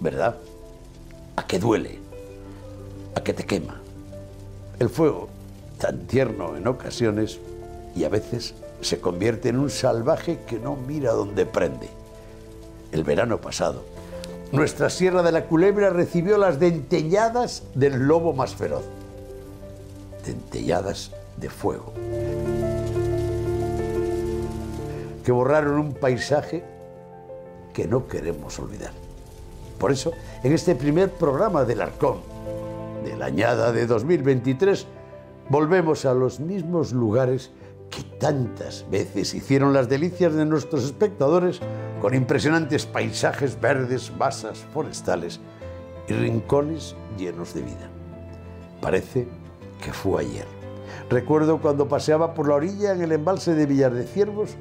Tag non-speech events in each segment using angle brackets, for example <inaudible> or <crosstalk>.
¿verdad? A que duele, a que te quema. El fuego, tan tierno en ocasiones y a veces se convierte en un salvaje que no mira dónde prende. El verano pasado, nuestra Sierra de la Culebra recibió las dentelladas del lobo más feroz. Dentelladas de fuego. Que borraron un paisaje que no queremos olvidar. Por eso, en este primer programa del Arcón, de la añada de 2023, volvemos a los mismos lugares que tantas veces hicieron las delicias de nuestros espectadores con impresionantes paisajes verdes, masas forestales y rincones llenos de vida. Parece que fue ayer. Recuerdo cuando paseaba por la orilla en el embalse de Villar de Ciervos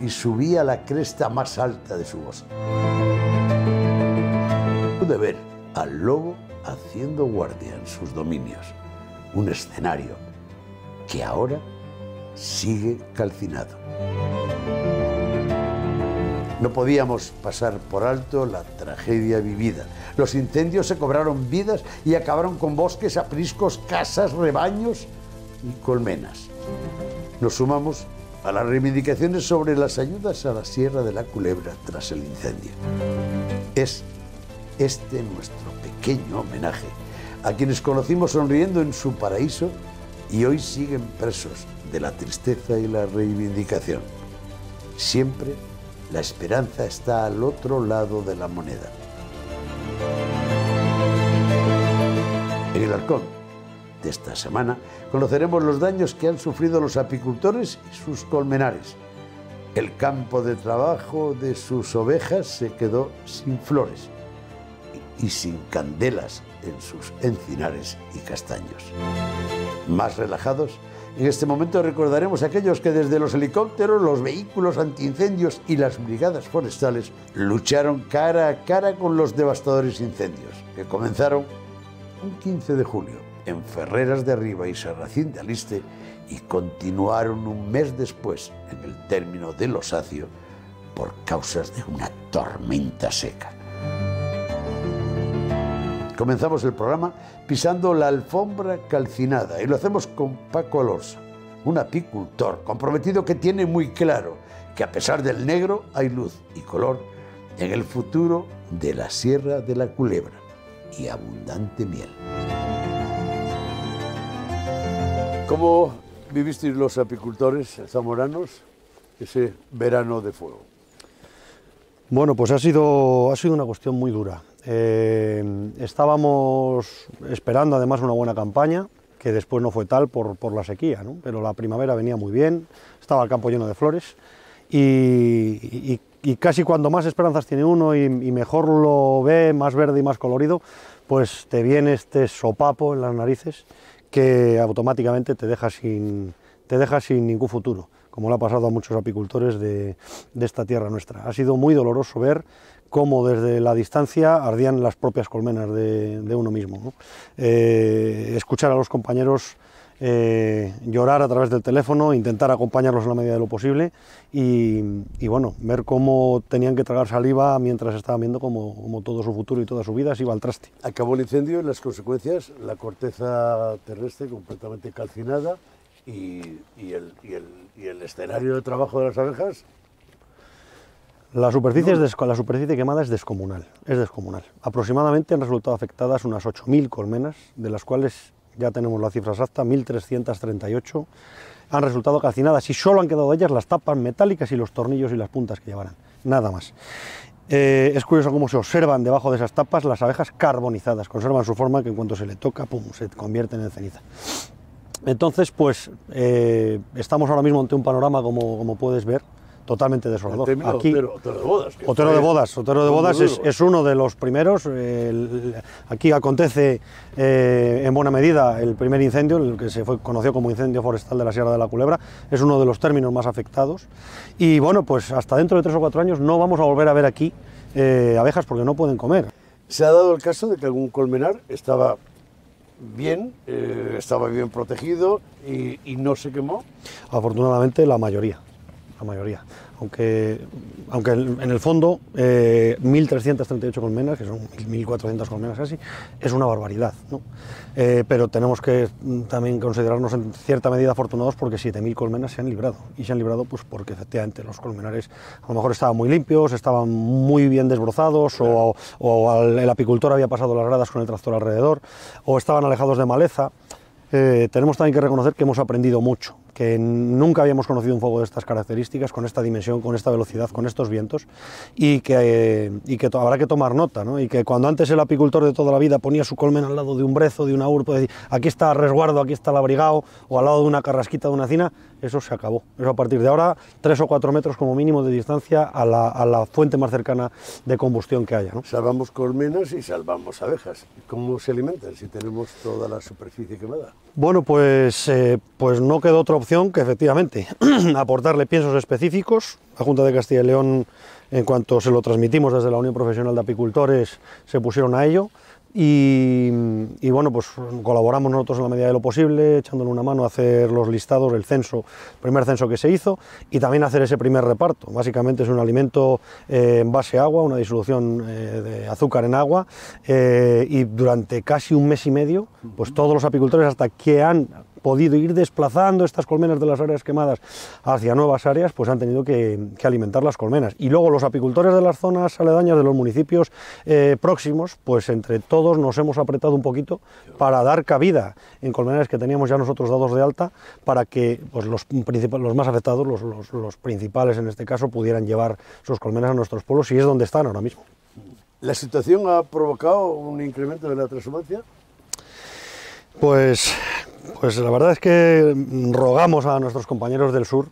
y subía a la cresta más alta de su bosque. Pude ver al lobo haciendo guardia en sus dominios, un escenario que ahora sigue calcinado. No podíamos pasar por alto la tragedia vivida. Los incendios se cobraron vidas y acabaron con bosques, apriscos, casas, rebaños y colmenas. Nos sumamos a las reivindicaciones sobre las ayudas a la Sierra de la Culebra tras el incendio. Es este nuestro pequeño homenaje a quienes conocimos sonriendo en su paraíso y hoy siguen presos de la tristeza y la reivindicación. Siempre la esperanza está al otro lado de la moneda. En el Arcón de esta semana conoceremos los daños que han sufrido los apicultores y sus colmenares. El campo de trabajo de sus ovejas se quedó sin flores y sin candelas en sus encinares y castaños. Más relajados, en este momento recordaremos a aquellos que desde los helicópteros, los vehículos antiincendios y las brigadas forestales lucharon cara a cara con los devastadores incendios, que comenzaron un 15 de julio en Ferreras de Arriba y Serracín de Aliste y continuaron un mes después en el término del Osacio por causas de una tormenta seca. Comenzamos el programa pisando la alfombra calcinada y lo hacemos con Paco Alonso, un apicultor comprometido que tiene muy claro que a pesar del negro hay luz y color en el futuro de la Sierra de la Culebra y abundante miel. ¿Cómo vivisteis los apicultores zamoranos ese verano de fuego? Bueno, pues ha sido, ha sido una cuestión muy dura. Eh, estábamos esperando además una buena campaña, que después no fue tal por, por la sequía, pero la primavera venía muy bien, estaba el campo lleno de flores y, casi cuando más esperanzas tiene uno y, mejor lo ve, más verde y más colorido, pues te viene este sopapo en las narices que automáticamente te deja sin, te deja sin ningún futuro, como le ha pasado a muchos apicultores de esta tierra nuestra. Ha sido muy doloroso ver cómo desde la distancia ardían las propias colmenas de, uno mismo. Eh, escuchar a los compañeros eh, llorar a través del teléfono, intentar acompañarlos en la medida de lo posible y, bueno, ver cómo tenían que tragar saliva mientras estaban viendo cómo, todo su futuro y toda su vida se iba al traste. Acabó el incendio y las consecuencias, la corteza terrestre completamente calcinada y el escenario de trabajo de las abejas la superficie, no. es la superficie, quemada es descomunal, es descomunal. Aproximadamente han resultado afectadas unas 8.000 colmenas, de las cuales ya tenemos la cifra exacta, 1.338 han resultado calcinadas y solo han quedado de ellas las tapas metálicas y los tornillos y las puntas que llevarán, nada más. Eh, es curioso cómo se observan debajo de esas tapas las abejas carbonizadas, conservan su forma que en cuanto se le toca, pum, se convierten en ceniza. Entonces, pues eh, estamos ahora mismo ante un panorama, como, como puedes ver, totalmente desolador. Aquí, otero, otero, de bodas. Otero de bodas, otero de bodas es, es, uno de los primeros. El, aquí acontece eh, en buena medida el primer incendio, el que se fue, conoció como incendio forestal de la Sierra de la Culebra. Es uno de los términos más afectados. Y bueno, pues hasta dentro de tres o cuatro años no vamos a volver a ver aquí eh, abejas porque no pueden comer. Se ha dado el caso de que algún colmenar estaba bien, eh, estaba bien protegido y, y no se quemó. Afortunadamente la mayoría la mayoría. aunque, aunque en el fondo 1.338 eh, colmenas, que son 1.400 colmenas casi, es una barbaridad. ¿no? Eh, pero tenemos que también considerarnos en cierta medida afortunados porque 7.000 colmenas se han librado. Y se han librado pues, porque efectivamente los colmenares a lo mejor estaban muy limpios, estaban muy bien desbrozados, o, o el apicultor había pasado las gradas con el tractor alrededor, o estaban alejados de maleza. Eh, tenemos también que reconocer que hemos aprendido mucho, que nunca habíamos conocido un fuego de estas características, con esta dimensión, con esta velocidad, con estos vientos, y que, y que habrá que tomar nota, ¿no? y que cuando antes el apicultor de toda la vida ponía su colmen al lado de un brezo, de una urpa, decir, aquí está resguardo, aquí está el abrigado, o al lado de una carrasquita de una cina, eso se acabó. Eso a partir de ahora, tres o cuatro metros como mínimo de distancia a la, a la fuente más cercana de combustión que haya. ¿no? Salvamos colmenas y salvamos abejas. ¿Cómo se alimentan si tenemos toda la superficie quemada? Bueno, pues, eh, pues no quedó otra que efectivamente <clears throat> aportarle piensos específicos. La Junta de Castilla y León, en cuanto se lo transmitimos desde la Unión Profesional de Apicultores, se pusieron a ello. Y, bueno, pues colaboramos nosotros en la medida de lo posible, echándole una mano a hacer los listados, el censo, primer censo que se hizo, y también hacer ese primer reparto. Básicamente es un alimento eh, en base a agua, una disolución eh, de azúcar en agua, eh, y durante casi un mes y medio, pues todos los apicultores hasta que han podido ir desplazando estas colmenas de las áreas quemadas hacia nuevas áreas, pues han tenido que, alimentar las colmenas. Y luego los apicultores de las zonas aledañas de los municipios eh, próximos, pues entre todos nos hemos apretado un poquito para dar cabida en colmenares que teníamos ya nosotros dados de alta, para que pues, los, los más afectados, los, los principales en este caso, pudieran llevar sus colmenas a nuestros pueblos y es donde están ahora mismo. ¿La situación ha provocado un incremento de la transhumancia? Pues, pues la verdad es que rogamos a nuestros compañeros del sur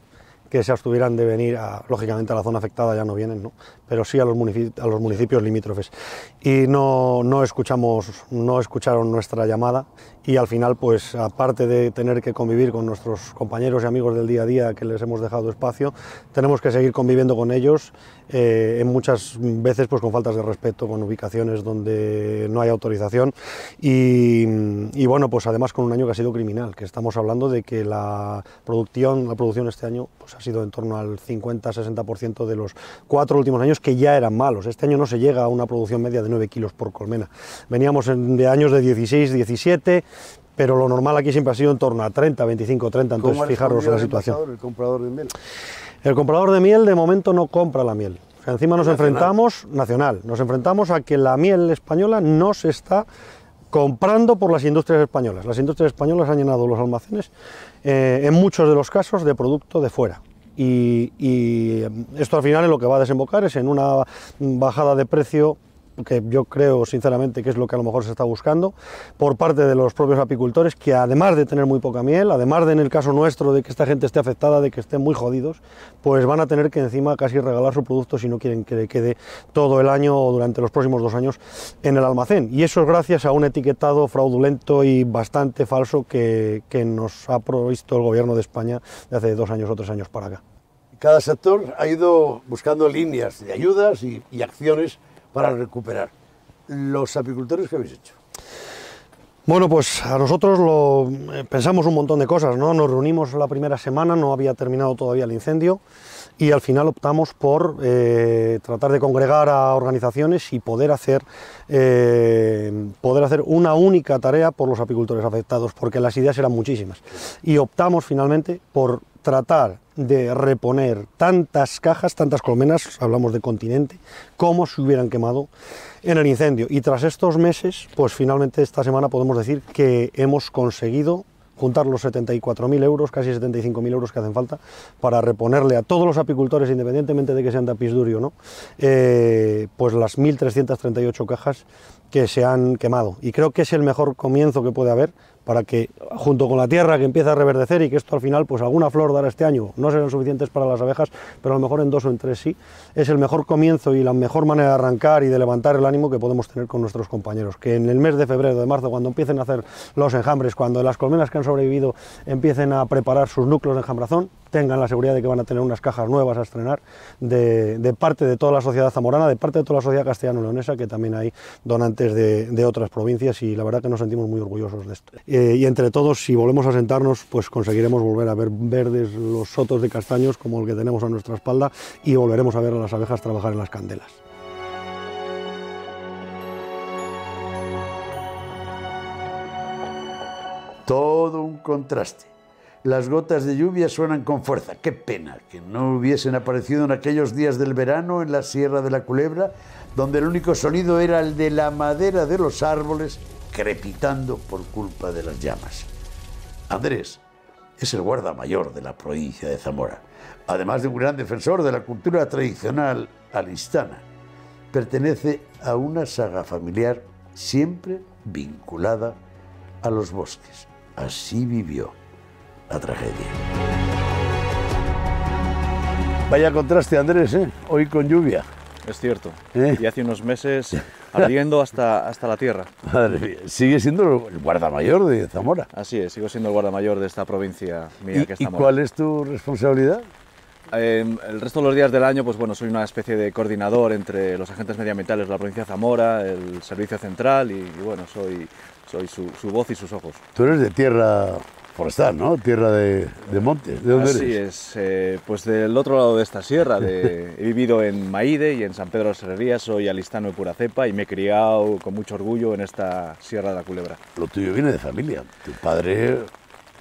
que se abstuvieran de venir, a, lógicamente a la zona afectada ya no vienen, ¿no? pero sí a los, municipios, a los municipios limítrofes. Y no, no, escuchamos, no escucharon nuestra llamada y al final, pues aparte de tener que convivir con nuestros compañeros y amigos del día a día que les hemos dejado espacio, tenemos que seguir conviviendo con ellos, eh, en muchas veces pues con faltas de respeto, con ubicaciones donde no hay autorización y, bueno, pues además con un año que ha sido criminal, que estamos hablando de que la producción, la producción este año pues, ha sido en torno al 50-60% de los cuatro últimos años que ya eran malos. Este año no se llega a una producción media de 9 kilos por colmena. Veníamos de años de 16, 17, pero lo normal aquí siempre ha sido en torno a 30, 25, 30, entonces fijaros en la situación. El comprador de miel? El comprador de miel de momento no compra la miel. encima nos enfrentamos, nacional, nos enfrentamos a que la miel española no se está comprando por las industrias españolas. Las industrias españolas han llenado los almacenes, eh, en muchos de los casos, de producto de fuera. Y, esto al final en lo que va a desembocar es en una bajada de precio que yo creo sinceramente que es lo que a lo mejor se está buscando por parte de los propios apicultores que además de tener muy poca miel, además de en el caso nuestro de que esta gente esté afectada, de que estén muy jodidos, pues van a tener que encima casi regalar su producto si no quieren que le quede todo el año o durante los próximos dos años en el almacén. Y eso es gracias a un etiquetado fraudulento y bastante falso que, que nos ha provisto el gobierno de España de hace dos años o tres años para acá cada sector ha ido buscando líneas de ayudas y, acciones para recuperar. ¿Los apicultores qué habéis hecho? Bueno, pues a nosotros lo, eh, pensamos un montón de cosas, ¿no? Nos reunimos la primera semana, no había terminado todavía el incendio y al final optamos por eh, tratar de congregar a organizaciones y poder hacer, eh, poder hacer una única tarea por los apicultores afectados, porque las ideas eran muchísimas. Y optamos finalmente por tratar de reponer tantas cajas, tantas colmenas, hablamos de continente, como se hubieran quemado en el incendio. Y tras estos meses, pues finalmente esta semana podemos decir que hemos conseguido juntar los 74.000 euros, casi 75.000 euros que hacen falta para reponerle a todos los apicultores, independientemente de que sean de apisdurio o no, eh, pues las 1.338 cajas que se han quemado. Y creo que es el mejor comienzo que puede haber para que junto con la tierra que empieza a reverdecer y que esto al final pues alguna flor dará este año, no serán suficientes para las abejas, pero a lo mejor en dos o en tres sí, es el mejor comienzo y la mejor manera de arrancar y de levantar el ánimo que podemos tener con nuestros compañeros, que en el mes de febrero, de marzo, cuando empiecen a hacer los enjambres, cuando las colmenas que han sobrevivido empiecen a preparar sus núcleos de enjambrazón, tengan la seguridad de que van a tener unas cajas nuevas a estrenar de, parte de toda la sociedad zamorana, de parte de toda la sociedad castellano-leonesa, que también hay donantes de, otras provincias y la verdad que nos sentimos muy orgullosos de esto. Eh, y entre todos, si volvemos a sentarnos, pues conseguiremos volver a ver verdes los sotos de castaños como el que tenemos a nuestra espalda y volveremos a ver a las abejas trabajar en las candelas. Todo un contraste las gotas de lluvia suenan con fuerza. Qué pena que no hubiesen aparecido en aquellos días del verano en la Sierra de la Culebra, donde el único sonido era el de la madera de los árboles crepitando por culpa de las llamas. Andrés es el guarda mayor de la provincia de Zamora, además de un gran defensor de la cultura tradicional alistana. Pertenece a una saga familiar siempre vinculada a los bosques. Así vivió la tragedia. Vaya contraste, Andrés, ¿eh? hoy con lluvia. Es cierto. ¿Eh? Y hace unos meses ardiendo hasta, hasta la tierra. Madre mía, sigue siendo el guardamayor de Zamora. Así es, sigo siendo el guardamayor de esta provincia mía que es Zamora. ¿Y cuál es tu responsabilidad? Eh, el resto de los días del año, pues bueno, soy una especie de coordinador entre los agentes medioambientales de la provincia de Zamora, el Servicio Central y, bueno, soy, soy su, su, voz y sus ojos. Tú eres de tierra forestal, ¿no? Tierra de, de montes. ¿De dónde Así es, eh, pues del otro lado de esta sierra. <laughs> he vivido en Maide y en San Pedro de las Herrerías, soy alistano de pura cepa y me he criado con mucho orgullo en esta Sierra de la Culebra. Lo tuyo viene de familia. Tu padre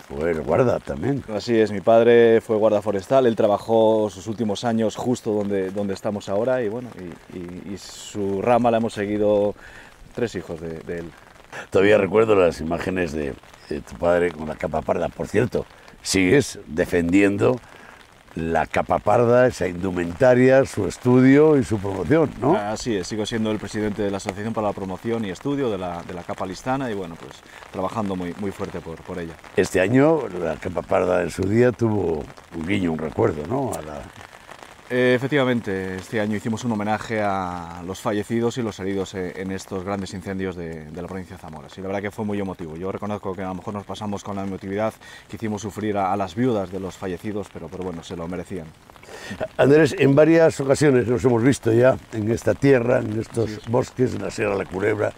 fue guarda también. Así es, mi padre fue guarda forestal, él trabajó sus últimos años justo donde, donde estamos ahora y bueno, y, su rama la hemos seguido tres hijos de, de él. Todavía recuerdo las imágenes de, tu padre con la capa parda. Por cierto, sigues defendiendo la capa parda, esa indumentaria, su estudio y su promoción, ¿no? Así es, sigo siendo el presidente de la Asociación para la Promoción y Estudio de la, de la capa listana y bueno, pues trabajando muy, muy fuerte por, por ella. Este año la capa parda en su día tuvo un guiño, un recuerdo, ¿no? A la, efectivamente, este año hicimos un homenaje a los fallecidos y los heridos eh, en estos grandes incendios de, la provincia de Zamora. Sí, la verdad que fue muy emotivo. Yo reconozco que a lo mejor nos pasamos con la emotividad que hicimos sufrir a, las viudas de los fallecidos, pero, pero bueno, se lo merecían. Andrés, en varias ocasiones nos hemos visto ya en esta tierra, en estos bosques, en la Sierra de la Culebra,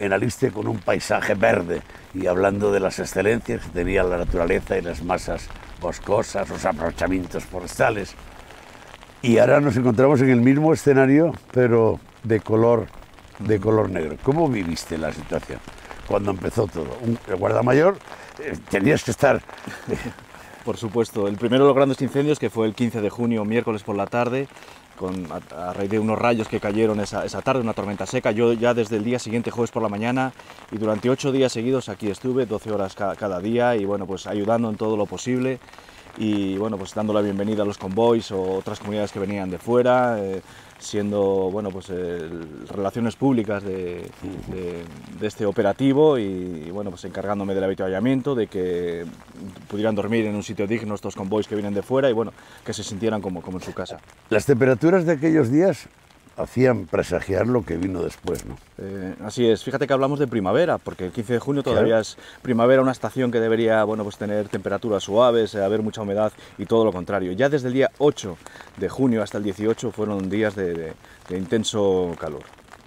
en Aliste con un paisaje verde y hablando de las excelencias que tenía la naturaleza y las masas boscosas, los aprovechamientos forestales. Y ahora nos encontramos en el mismo escenario, pero de color, de color negro. ¿Cómo viviste la situación cuando empezó todo? Un, el guardamayor, eh, tenías que estar... <laughs> Por supuesto, el primero de los grandes incendios, que fue el 15 de junio, miércoles por la tarde, con, a, raíz de unos rayos que cayeron esa, esa, tarde, una tormenta seca. Yo ya desde el día siguiente, jueves por la mañana, y durante ocho días seguidos aquí estuve, 12 horas cada día, y bueno, pues ayudando en todo lo posible y bueno, pues dando la bienvenida a los convoys o otras comunidades que venían de fuera, eh, siendo bueno, pues, relaciones públicas de, este operativo y, bueno, pues encargándome del habituallamiento, de que pudieran dormir en un sitio digno estos convoys que vienen de fuera y bueno, que se sintieran como, como en su casa. Las temperaturas de aquellos días hacían presagiar lo que vino después, ¿no? Eh, así es. Fíjate que hablamos de primavera, porque el 15 de junio todavía es primavera, una estación que debería, bueno, pues tener temperaturas suaves, eh, haber mucha humedad y todo lo contrario. Ya desde el día 8 de junio hasta el 18 fueron días de, intenso calor.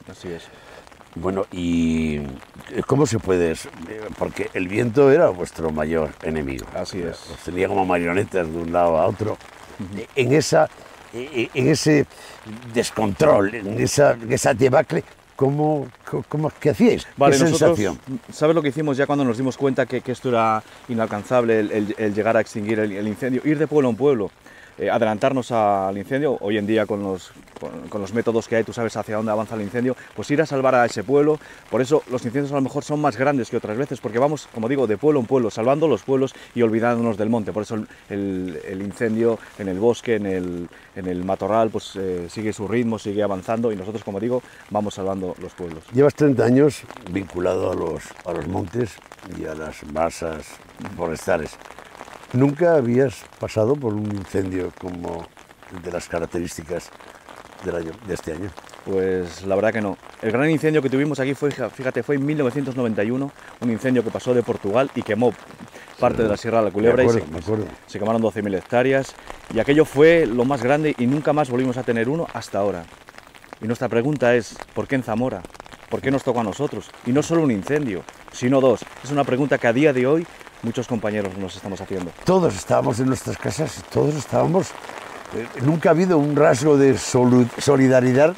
Así es. Bueno, ¿y cómo se puede? Porque el viento era vuestro mayor enemigo. Así es. Os tenía como marionetas de un lado a otro. En esa en ese descontrol, en esa, esa debacle, ¿Cómo, cómo, ¿Qué hacíais? Vale, ¿Qué sensación? ¿Sabes lo que hicimos ya cuando nos dimos cuenta que, que esto era inalcanzable, el, llegar a extinguir el, incendio? Ir de pueblo en pueblo. Eh, adelantarnos al incendio, hoy en día con los, con, los métodos que hay, tú sabes hacia dónde avanza el incendio, pues ir a salvar a ese pueblo. Por eso los incendios a lo mejor son más grandes que otras veces, porque vamos, como digo, de pueblo en pueblo, salvando los pueblos y olvidándonos del monte. Por eso el, incendio en el bosque, en el, en el matorral, pues eh, sigue su ritmo, sigue avanzando y nosotros, como digo, vamos salvando los pueblos. Llevas 30 años vinculado a los, a los montes y a las masas forestales. ¿Nunca habías pasado por un incendio como de las características del año, de este año? Pues la verdad que no. El gran incendio que tuvimos aquí fue, fíjate, fue en 1991, un incendio que pasó de Portugal y quemó parte de la Sierra de la Culebra Me y acuerdo, se, me acuerdo. se quemaron 12.000 hectáreas y aquello fue lo más grande y nunca más volvimos a tener uno hasta ahora. Y nuestra pregunta es, ¿por qué en Zamora? ¿Por qué nos tocó a nosotros? Y no solo un incendio, sino dos. Es una pregunta que a día de hoy muchos compañeros nos estamos haciendo. Todos estábamos en nuestras casas, todos estábamos... eh, nunca ha habido un rasgo de solidaridad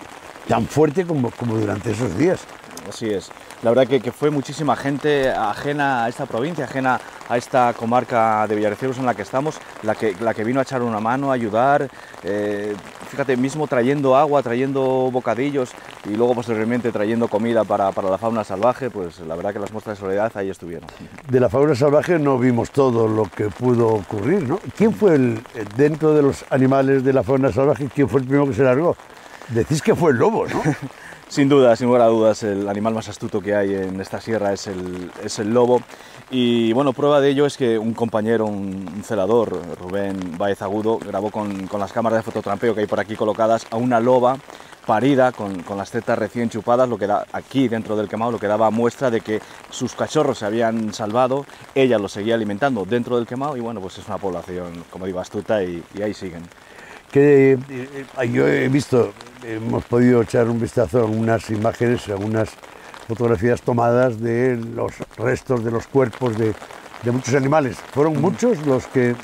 tan fuerte como, como durante esos días. Así es. La verdad que, que fue muchísima gente ajena a esta provincia, ajena a esta comarca de Villarcieros en la que estamos, la que, la que vino a echar una mano, a ayudar, eh, fíjate, mismo trayendo agua, trayendo bocadillos y luego posteriormente trayendo comida para, para la fauna salvaje, pues la verdad que las muestras de solidaridad ahí estuvieron. De la fauna salvaje no vimos todo lo que pudo ocurrir, ¿no? ¿Quién fue el, dentro de los animales de la fauna salvaje, quién fue el primero que se largó? Decís que fue el lobo, ¿no? <laughs> Sin duda, sin lugar a dudas, el animal más astuto que hay en esta sierra es el, es el lobo. Y bueno, prueba de ello es que un compañero, un, celador, Rubén Baez Agudo, grabó con, con las cámaras de fototrampeo que hay por aquí colocadas a una loba parida con, con las tetas recién chupadas, lo que da aquí dentro del quemado, lo que daba muestra de que sus cachorros se habían salvado, ella los seguía alimentando dentro del quemado y bueno, pues es una población, como digo, astuta y ahí siguen. Que eh, eh, yo he visto, hemos podido echar un vistazo a unas imágenes, a unas fotografías tomadas de los restos de los cuerpos de, de muchos animales. Fueron muchos los que,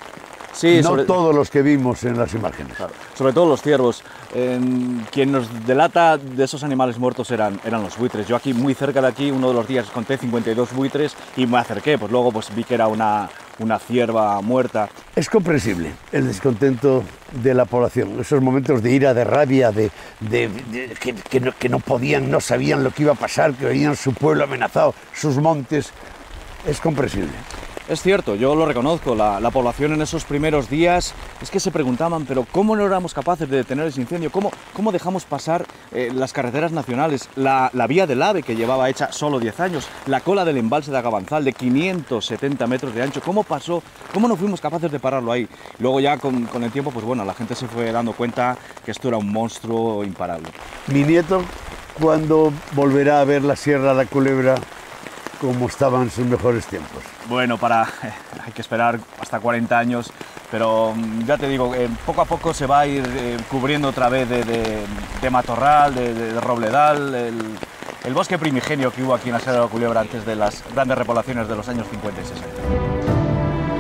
Sí, no sobre- todos los que vimos en las imágenes. Claro, sobre todo los ciervos. En- quien nos delata de esos animales muertos eran, eran los buitres. Yo aquí, muy cerca de aquí, uno de los días conté 52 buitres y me acerqué. Pues luego pues, vi que era una, una cierva muerta. Es comprensible el descontento de la población, esos momentos de ira, de rabia, de, que no, que no podían, no sabían lo que iba a pasar, que veían su pueblo amenazado, sus montes. Es comprensible. Es cierto, yo lo reconozco, la, la población en esos primeros días es que se preguntaban, pero ¿cómo no éramos capaces de detener ese incendio? ¿Cómo, cómo dejamos pasar eh, las carreteras nacionales? La, vía del AVE que llevaba hecha solo 10 años, la cola del embalse de Agavanzal de 570 metros de ancho, ¿cómo pasó? ¿Cómo no fuimos capaces de pararlo ahí? Luego ya con, con el tiempo, pues bueno, la gente se fue dando cuenta que esto era un monstruo imparable. Mi nieto, cuando volverá a ver la Sierra de la Culebra como estaban sus mejores tiempos. Bueno, para <laughs> hay que esperar hasta 40 años, pero mm, ya te digo, eh, poco a poco se va a ir eh, cubriendo otra vez de, de- de matorral, de, de robledal, el, el bosque primigenio que hubo aquí en la Sierra de la Culebra antes de las grandes repoblaciones de los años 50 y 60.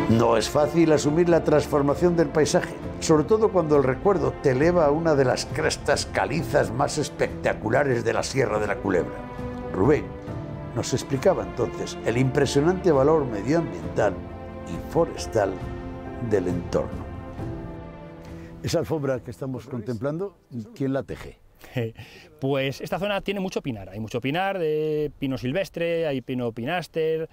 No es fácil asumir la transformación del paisaje, sobre todo cuando el recuerdo te eleva a una de las crestas calizas más espectaculares de la Sierra de la Culebra. Rubén nos explicaba entonces el impresionante valor medioambiental y forestal del entorno. Esa alfombra que estamos contemplando, ¿quién la teje? <laughs> Pues esta zona tiene mucho pinar, hay mucho pinar, de pino silvestre, hay pino pinaster,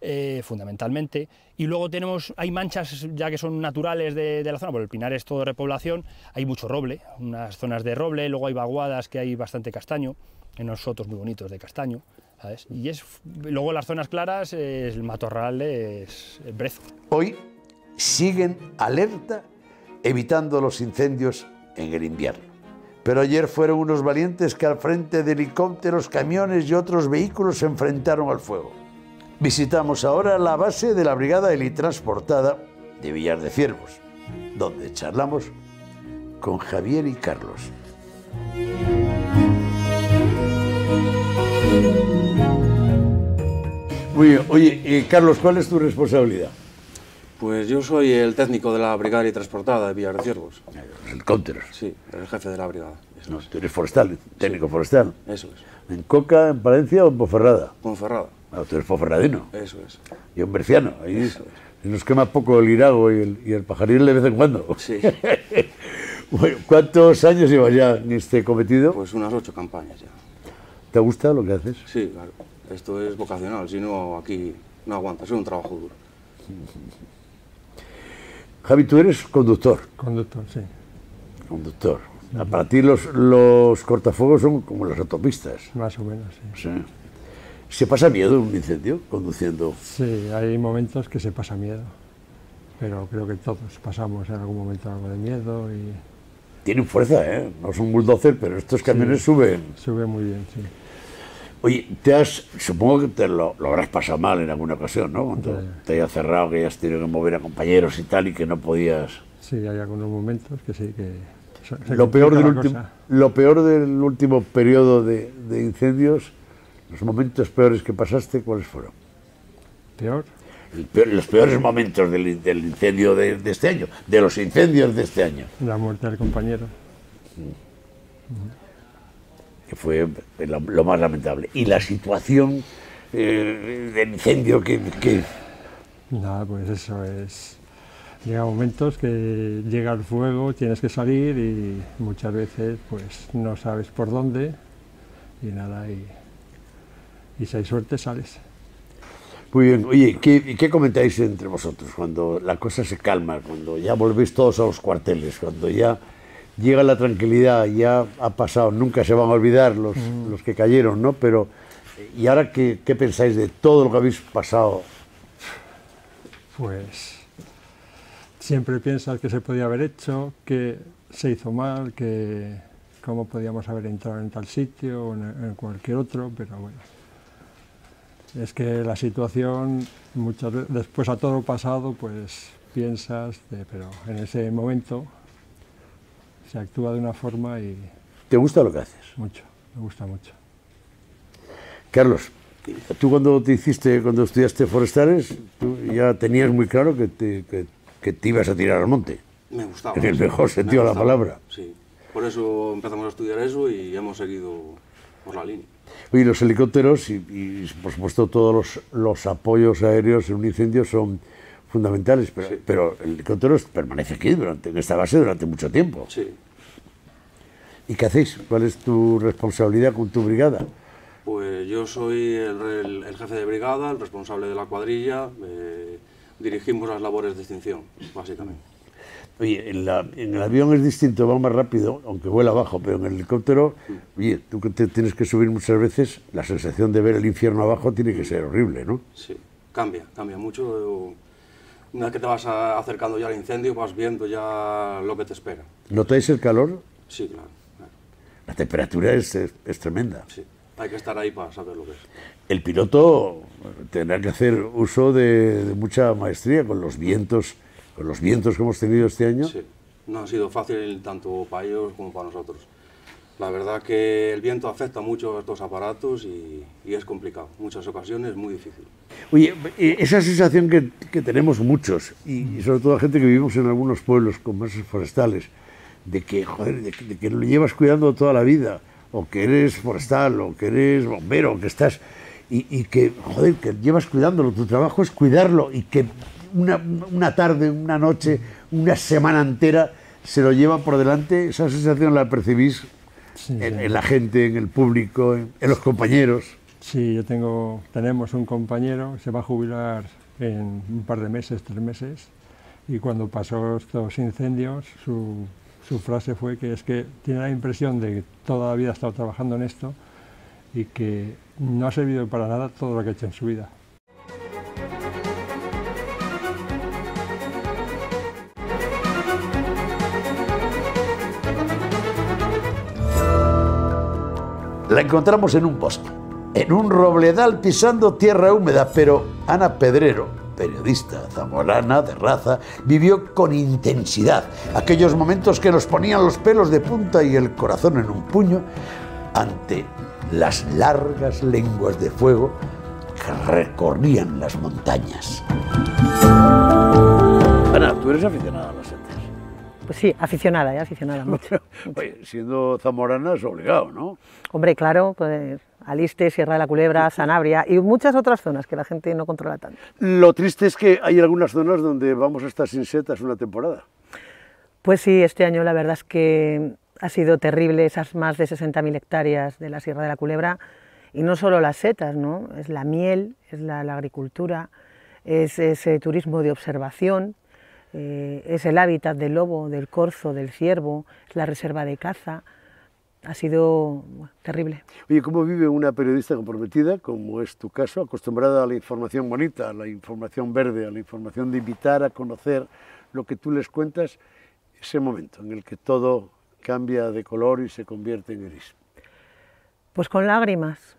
eh, fundamentalmente, y luego tenemos, hay manchas ya que son naturales de, de la zona, porque el pinar es todo repoblación, hay mucho roble, unas zonas de roble, luego hay vaguadas que hay bastante castaño, en unos sotos muy bonitos de castaño, ¿sabes? Y es, luego las zonas claras, el matorral es el brezo. Hoy siguen alerta evitando los incendios en el invierno. Pero ayer fueron unos valientes que al frente de helicópteros, camiones y otros vehículos se enfrentaron al fuego. Visitamos ahora la base de la Brigada Helitransportada de Villar de Ciervos, donde charlamos con Javier y Carlos. Muy bien. Oye, eh, Carlos, ¿cuál es tu responsabilidad? Pues yo soy el técnico de la brigada y transportada de Villar de Ciervos. Helicópteros. Sí, el jefe de la brigada. Eso, No, tú eres forestal, técnico forestal. es. Eso es. ¿En Coca, en Palencia o en Ponferrada? Ponferrada. No, tú eres ponferradino. Eso es. Y un berciano. Ahí Eso nos quema poco el irago y el, y el pajaril de vez en cuando. Sí. <laughs> Bueno, ¿cuántos años llevas ya en este cometido? Pues unas ocho campañas ya. ¿Te gusta lo que haces? Sí, claro. Esto es vocacional, si no aquí no aguanta, es un trabajo duro. Javi, tú eres conductor. Conductor, sí. Conductor. Para ti los, los cortafuegos son como las autopistas. Más o menos, sí. Sí. ¿Se pasa miedo en un incendio conduciendo? Sí, hay momentos que se pasa miedo. Pero creo que todos pasamos en algún momento algo de miedo y Tienen fuerza, ¿eh? No son bulldozer, pero estos camiones suben. sube muy bien, sí. Oye, te has, supongo que te lo, lo habrás pasado mal en alguna ocasión, ¿no? Cuando Sí. te haya cerrado, que hayas tenido que mover a compañeros y tal, y que no podías... Sí, hay algunos momentos que sí que... se- se Lo peor, del último, lo peor del último periodo de, de incendios, los momentos peores que pasaste, ¿cuáles fueron? Peor, peor- los peores momentos del, del incendio de, de este año, de los incendios de este año, la muerte del compañero. que fue lo, lo más lamentable. Y la situación eh, del incendio que, que- Nada, pues eso es... Llega momentos que llega el fuego, tienes que salir y muchas veces pues no sabes por dónde y nada, y, y si hay suerte sales. Muy bien, oye, ¿qué, ¿qué comentáis entre vosotros cuando la cosa se calma, cuando ya volvéis todos a los cuarteles, cuando ya llega la tranquilidad, ya ha pasado, nunca se van a olvidar los, los que cayeron, ¿no? Pero, ¿y ahora qué, qué pensáis de todo lo que habéis pasado? Pues siempre piensas que se podía haber hecho, que se hizo mal, que cómo podíamos haber entrado en tal sitio o en, en cualquier otro, pero bueno. Es que la situación, muchas veces, después a todo pasado, pues piensas, de- pero en ese momento se actúa de una forma y ¿Te gusta lo que haces? mucho, me gusta mucho. Carlos, tú cuando te hiciste, cuando estudiaste forestales, tú ya tenías muy claro que te, que, que te ibas a tirar al monte. Me gustaba. En el mejor me sentido de la palabra. Sí. Por eso empezamos a estudiar eso y hemos seguido por la línea. Oye, los helicópteros y, y, por supuesto todos los, los apoyos aéreos en un incendio son fundamentales, pero, Sí. pero el helicóptero permanece aquí durante, en esta base durante mucho tiempo. Sí. ¿Y qué hacéis? ¿Cuál es tu responsabilidad con tu brigada? Pues yo soy el, el- el jefe de brigada, el responsable de la cuadrilla. eh, dirigimos las labores de extinción, básicamente. Oye, en, la- en el avión es distinto, va más rápido, aunque vuela abajo, pero en el helicóptero, oye, tú que te tienes que subir muchas veces, la sensación de ver el infierno abajo tiene que ser horrible, ¿no? Sí, cambia, cambia mucho. Una vez que te vas acercando ya al incendio, vas viendo ya lo que te espera. ¿Notáis el calor? Sí, claro, claro, La temperatura es, es- es tremenda. sí. Hay que estar ahí para saber lo que es. El piloto tendrá que hacer uso de, de mucha maestría con los vientos, con los vientos que hemos tenido este año. Sí, no ha sido fácil tanto para ellos como para nosotros. La verdad que el viento afecta mucho a estos aparatos y, y es complicado. Muchas ocasiones muy difícil. Oye, eh, esa sensación que, que tenemos muchos, y, y sobre todo la gente que vivimos en algunos pueblos con masas forestales, de que, joder, de de que lo llevas cuidando toda la vida, o que eres forestal, o que eres bombero, o que estás, y, y que, joder, que llevas cuidándolo, tu trabajo es cuidarlo, y que una, una tarde, una noche, una semana entera se lo lleva por delante, esa sensación la percibís Sí, en, la gente, en el público, en, en los compañeros. Sí, yo tengo, tenemos un compañero que se va a jubilar en un par de meses, tres meses, y cuando pasó estos incendios, su, su frase fue que es que tiene la impresión de que toda la vida ha estado trabajando en esto y que no ha servido para nada todo lo que ha hecho en su vida. La encontramos en un bosque, en un robledal pisando tierra húmeda, pero Ana Pedrero, periodista zamorana de raza, vivió con intensidad aquellos momentos que nos ponían los pelos de punta y el corazón en un puño ante las largas lenguas de fuego que recorrían las montañas. Ana, tú eres aficionada a setas. Pues sí, aficionada, ¿eh? aficionada mucho. <laughs> Oye, siendo zamorana es obligado, ¿no? Hombre, claro, pues Aliste, Sierra de la Culebra, Sanabria y muchas otras zonas que la gente no controla tanto. Lo triste es que hay algunas zonas donde vamos a estar sin setas una temporada. Pues sí, este año la verdad es que ha sido terrible esas más de 60.000 hectáreas de la Sierra de la Culebra y no solo las setas, ¿no? Es la miel, es la, la agricultura, es ese turismo de observación, eh, es el hábitat del lobo, del corzo, del ciervo, es la reserva de caza. Ha sido bueno, terrible. Oye, ¿cómo vive una periodista comprometida, como es tu caso, acostumbrada a la información bonita, a la información verde, a la información de invitar a conocer lo que tú les cuentas, ese momento en el que todo cambia de color y se convierte en gris? Pues con lágrimas,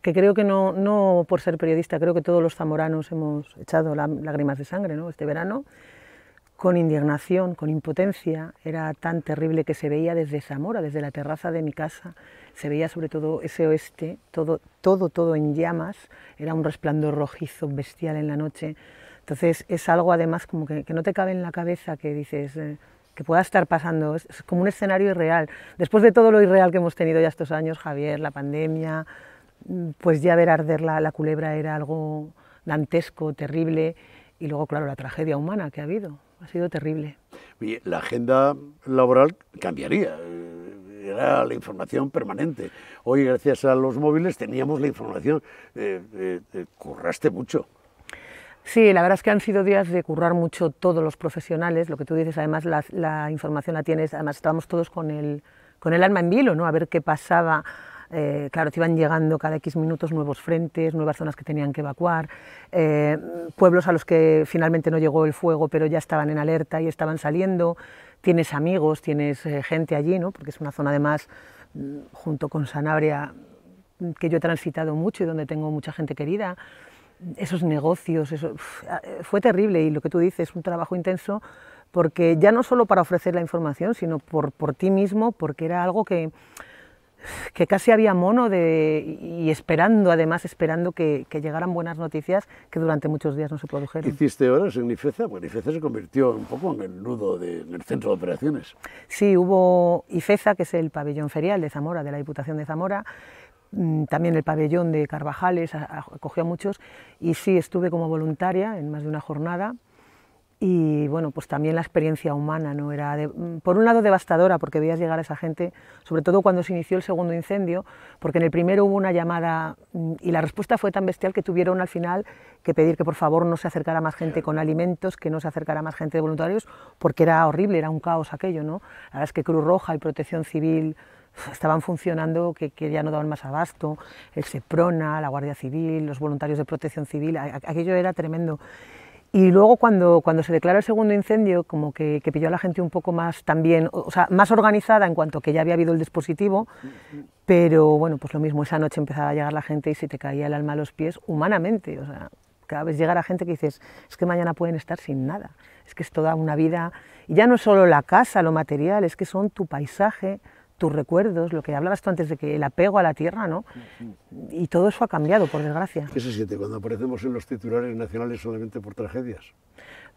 que creo que no, no por ser periodista, creo que todos los zamoranos hemos echado lágrimas de sangre ¿no? este verano, con indignación, con impotencia. Era tan terrible que se veía desde Zamora, desde la terraza de mi casa, se veía sobre todo ese oeste, todo, todo, todo en llamas, era un resplandor rojizo bestial en la noche. Entonces es algo además como que, no te cabe en la cabeza que dices... Eh, que pueda estar pasando, es como un escenario irreal. Después de todo lo irreal que hemos tenido ya estos años, Javier, la pandemia, mm, pues ya ver arder la, la culebra era algo dantesco, terrible, y luego, claro, la tragedia humana que ha habido ha sido terrible. la agenda laboral cambiaría. Era la información permanente. Hoy, gracias a los móviles, teníamos la información. Eh, eh, eh, curraste mucho. Sí, la verdad es que han sido días de currar mucho todos los profesionales. Lo que tú dices, además, la, información la tienes. Además, estábamos todos con el, con el alma en vilo, ¿no? A ver qué pasaba eh, claro, te iban llegando cada X minutos nuevos frentes, nuevas zonas que tenían que evacuar, eh, pueblos a los que finalmente no llegó el fuego, pero ya estaban en alerta y estaban saliendo. Tienes amigos, tienes eh, gente allí, ¿no? porque es una zona además, mm, junto con Sanabria, que yo he transitado mucho y donde tengo mucha gente querida. Esos negocios, eso, fue terrible y lo que tú dices, un trabajo intenso, porque ya no solo para ofrecer la información, sino por, por ti mismo, porque era algo que que casi había mono de, y esperando, además esperando que, llegaran buenas noticias que durante muchos días no se produjeron. ¿Hiciste horas en IFEZA? Pues IFEZA se convirtió un poco en el nudo, de, en el centro de operaciones. Sí, hubo IFEZA, que es el pabellón ferial de Zamora, de la Diputación de Zamora, mm, también el pabellón de Carvajales acogió a muchos y sí estuve como voluntaria en más de una jornada y bueno, pues también la experiencia humana, ¿no? Era, mm, por un lado, devastadora, porque veías llegar a esa gente, sobre todo cuando se inició el segundo incendio, porque en el primero hubo una llamada mm, y la respuesta fue tan bestial que tuvieron al final que pedir que por favor no se acercara más gente con alimentos, que no se acercara más gente de voluntarios, porque era horrible, era un caos aquello, ¿no? La verdad es que Cruz Roja y Protección Civil estaban funcionando que, que, ya no daban más abasto, el SEPRONA, la Guardia Civil, los voluntarios de protección civil, aquello era tremendo. Y luego cuando, cuando se declara el segundo incendio, como que, que, pilló a la gente un poco más también, o sea, más organizada en cuanto que ya había habido el dispositivo, pero bueno, pues lo mismo, esa noche empezaba a llegar la gente y se te caía el alma a los pies humanamente, o sea, cada vez llega la gente que dices, es que mañana pueden estar sin nada, es que es toda una vida, y ya no es solo la casa, lo material, es que son tu paisaje, tus recuerdos, lo que hablabas tú antes de que el apego a la tierra, ¿no? Y todo eso ha cambiado, por desgracia. ¿Qué se siente cuando aparecemos en los titulares nacionales solamente por tragedias?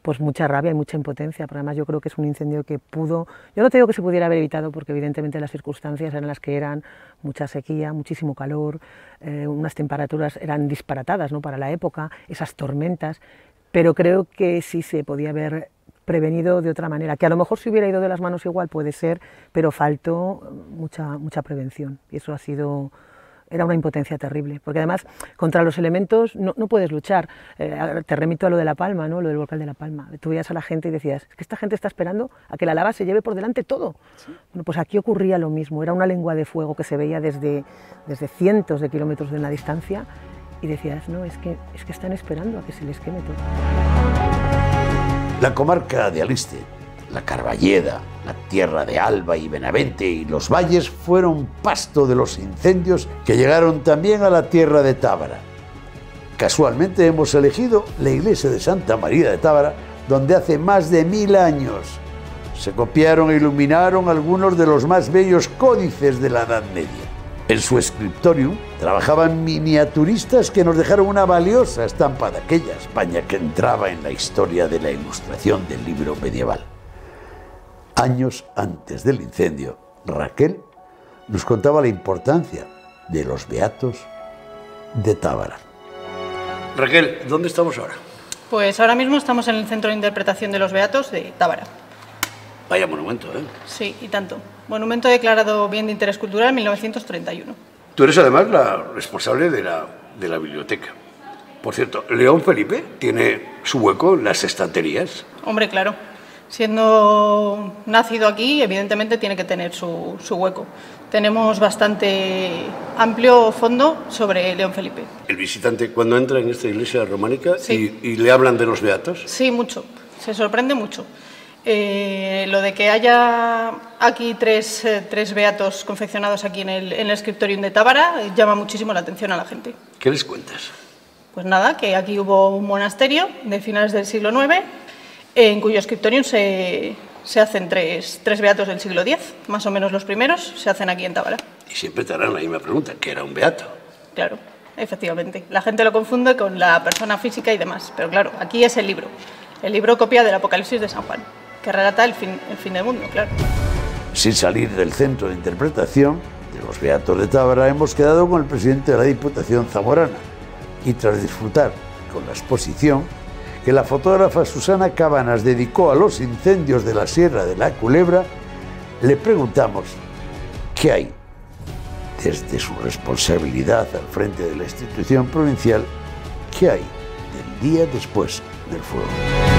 Pues mucha rabia y mucha impotencia, pero además yo creo que es un incendio que pudo, yo no te digo que se pudiera haber evitado porque evidentemente las circunstancias eran las que eran, mucha sequía, muchísimo calor, eh, unas temperaturas eran disparatadas ¿no? para la época, esas tormentas, pero creo que sí se podía haber prevenido de otra manera, que a lo mejor si hubiera ido de las manos igual puede ser, pero faltó mucha, mucha prevención y eso ha sido era una impotencia terrible, porque además contra los elementos no, no puedes luchar. Eh, te remito a lo de La Palma, ¿no? lo del volcán de La Palma. Tú veías a la gente y decías, es que esta gente está esperando a que la lava se lleve por delante todo. Bueno, pues aquí ocurría lo mismo, era una lengua de fuego que se veía desde, desde cientos de kilómetros de la distancia y decías, no, es que, es que están esperando a que se les queme todo. La comarca de Aliste, la Carballeda, la tierra de Alba y Benavente y los valles fueron pasto de los incendios que llegaron también a la tierra de Tábara. Casualmente hemos elegido la iglesia de Santa María de Tábara, donde hace más de mil años se copiaron e iluminaron algunos de los más bellos códices de la Edad Media. En su escritorium trabajaban miniaturistas que nos dejaron una valiosa estampa de aquella España que entraba en la historia de la ilustración del libro medieval. Años antes del incendio, Raquel nos contaba la importancia de los beatos de Tábara. Raquel, ¿dónde estamos ahora? Pues ahora mismo estamos en el Centro de Interpretación de los Beatos de Tábara. Vaya monumento, ¿eh? Sí, y tanto. Monumento declarado bien de interés cultural en 1931. Tú eres además la responsable de la, de la biblioteca. Por cierto, León Felipe tiene su hueco en las estanterías. Hombre, claro. Siendo nacido aquí, evidentemente tiene que tener su, su, hueco. Tenemos bastante amplio fondo sobre León Felipe. ¿El visitante cuando entra en esta iglesia románica y, y, le hablan de los beatos? Sí, mucho. Se sorprende mucho. Eh, lo de que haya aquí tres, eh, tres beatos confeccionados aquí en el, en el scriptorium de Tábara llama muchísimo la atención a la gente. ¿Qué les cuentas? Pues nada, que aquí hubo un monasterio de finales del siglo IX en cuyo scriptorium se, se hacen tres, tres beatos del siglo X, más o menos los primeros, se hacen aquí en Tábara. Y siempre te harán la misma pregunta, ¿qué era un beato? Claro, efectivamente. La gente lo confunde con la persona física y demás, pero claro, aquí es el libro. El libro copia del Apocalipsis de San Juan, que relata el fin, el fin del mundo, claro. Sin salir del centro de interpretación de los Beatos de Tábara, hemos quedado con el presidente de la Diputación Zamorana. Y tras disfrutar con la exposición, que la fotógrafa Susana Cabanas dedicó a los incendios de la Sierra de la Culebra, le preguntamos qué hay desde su responsabilidad al frente de la institución provincial, qué hay del día después del fuego.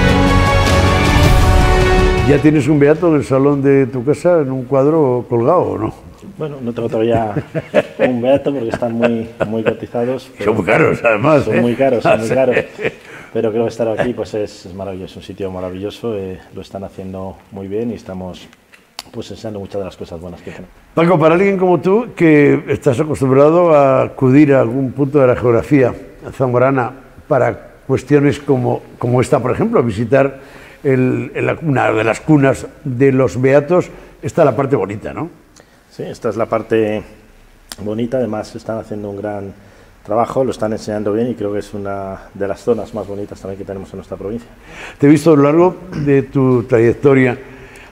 ¿Ya tienes un beato en el salón de tu casa en un cuadro colgado no? Bueno, no tengo todavía un beato porque están muy, muy cotizados. Son muy caros, además. Son ¿eh? muy caros, son muy <laughs> caros. Pero creo que estar aquí pues es, es maravilloso, un sitio maravilloso, eh, lo están haciendo muy bien y estamos pues enseñando muchas de las cosas buenas que tenemos. Paco, para alguien como tú, que estás acostumbrado a acudir a algún punto de la geografía zamorana para cuestiones como, como esta, por ejemplo, visitar el- el- una de las cunas de los beatos, está la parte bonita, ¿no? Sí, esta es la parte bonita, además están haciendo un gran trabajo, lo están enseñando bien y creo que es una de las zonas más bonitas también que tenemos en nuestra provincia. Te he visto a lo largo de tu trayectoria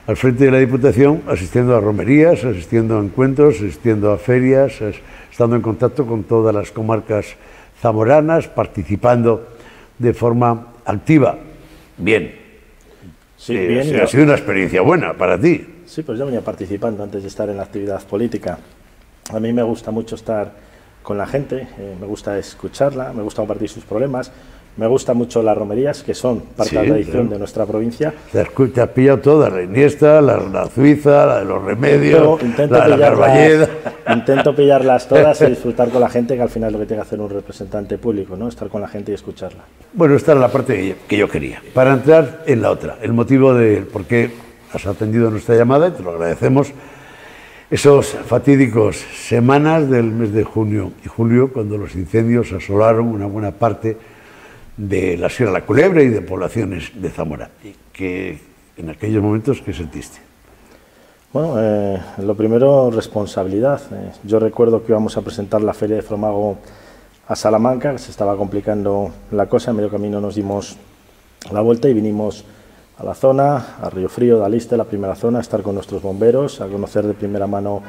al frente de la Diputación, asistiendo a romerías, asistiendo a encuentros, asistiendo a ferias, as- estando en contacto con todas las comarcas zamoranas, participando de forma activa. Bien. Sí, Eh, bien, ha sido- yo- ha sido una experiencia buena para ti. Sí, pues yo venía participando antes de estar en la actividad política. A mí me gusta mucho estar con la gente, eh, me gusta escucharla, me gusta compartir sus problemas, me gustan mucho las romerías, que son parte de Sí, la tradición claro. de nuestra provincia. Te has, pillado todas, la Iniesta, la, la Suiza, la de los remedios, Intento, la de la pillarlas, Carballeda. <laughs> intento pillarlas todas y <laughs> disfrutar con la gente, que al final es lo que tiene que hacer un representante público, ¿no? estar con la gente y escucharla. Bueno, esta era la parte que yo, que yo quería. Para entrar en la otra, el motivo de por qué has atendido nuestra llamada, y te lo agradecemos, esos fatídicos semanas del mes de junio y julio, cuando los incendios asolaron una buena parte de la Sierra de la Culebra y de poblaciones de Zamora. Que en aquellos momentos, ¿qué sentiste? Bueno, eh, lo primero, responsabilidad. Eh, yo recuerdo que íbamos a presentar la Feria de Fromago a Salamanca, que se estaba complicando la cosa, en medio camino nos dimos la vuelta y vinimos a la zona, a Río Frío, de Aliste, la primera zona, a estar con nuestros bomberos, a conocer de primera mano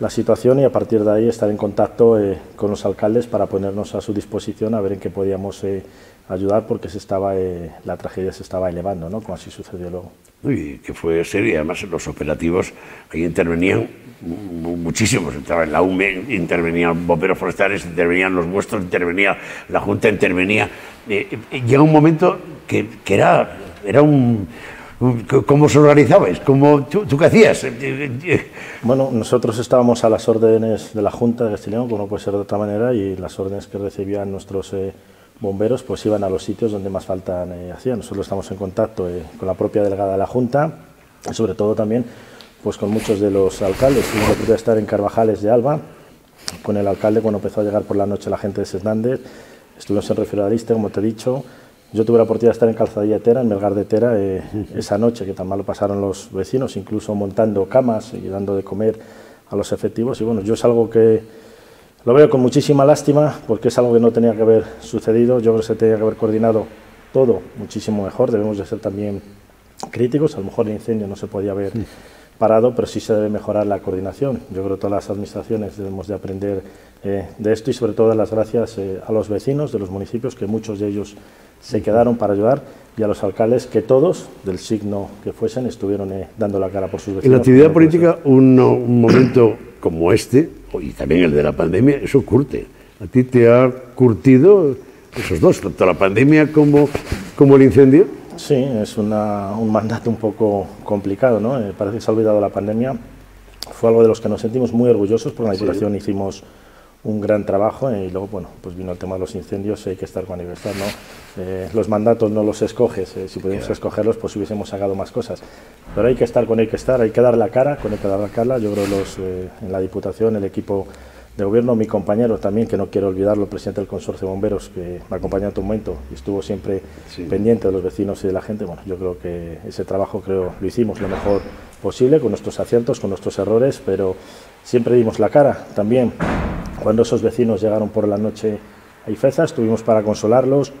la situación y a partir de ahí estar en contacto eh, con los alcaldes para ponernos a su disposición a ver en qué podíamos eh, ayudar porque se estaba, eh, la tragedia se estaba elevando, ¿no? como así sucedió luego. Y que fue serio, además los operativos ahí intervenían mu- muchísimos, entraba en la UME, intervenían bomberos forestales, intervenían los vuestros, intervenía la Junta, intervenía. Eh, eh, llega un momento que, que era, era un, ¿Cómo os organizabais? ¿Cómo, tú, ¿Tú qué hacías? Eh, eh, Bueno, nosotros estábamos a las órdenes de la Junta de León, como no puede ser de otra manera, y las órdenes que recibían nuestros eh, bomberos pues iban a los sitios donde más falta eh, hacían. Nosotros estamos en contacto eh, con la propia delegada de la Junta y sobre todo también pues con muchos de los alcaldes. Tuvimos la oportunidad de estar en Carvajales de Alba, con el alcalde cuando empezó a llegar por la noche la gente de Hernández. Estuvimos en Aliste, como te he dicho. Yo tuve la oportunidad de estar en Calzadilla de Tera, en Melgar de Tera, eh, <laughs> esa noche que tan mal lo pasaron los vecinos, incluso montando camas y dando de comer a los efectivos. Y bueno, yo es algo que lo veo con muchísima lástima porque es algo que no tenía que haber sucedido. Yo creo que se tenía que haber coordinado todo muchísimo mejor. Debemos de ser también críticos. A lo mejor el incendio no se podía haber parado, pero sí se debe mejorar la coordinación. Yo creo que todas las administraciones debemos de aprender eh, de esto y sobre todo las gracias eh, a los vecinos de los municipios, que muchos de ellos se quedaron para ayudar, y a los alcaldes, que todos, del signo que fuesen, estuvieron eh, dando la cara por sus vecinos. En la actividad política, un, un momento como este, y también el de la pandemia, eso curte. A ti te ha curtido esos dos, tanto la pandemia como, como el incendio. Sí, es una- un mandato un poco complicado, ¿no? Eh, parece que se ha olvidado la pandemia. Fue algo de los que nos sentimos muy orgullosos, porque en la Diputación hicimos un gran trabajo y luego, bueno, pues vino el tema de los incendios, hay que estar con Iberostar, ¿no? Eh, los mandatos no los escoges, eh, si pudiéramos escogerlos, pues hubiésemos sacado más cosas. Pero hay que estar con hay que estar, hay que dar la cara, con hay que dar la cara. Yo creo los, eh, en la Diputación, el equipo de gobierno, mi compañero también, que no quiero olvidarlo, presidente del Consorcio de Bomberos, que me acompañó en todo momento y estuvo siempre pendiente de los vecinos y de la gente. Bueno, yo creo que ese trabajo creo lo hicimos lo mejor posible, con nuestros aciertos, con nuestros errores, pero siempre dimos la cara también. Cuando esos vecinos llegaron por la noche a Ifeza, estuvimos para consolarlos,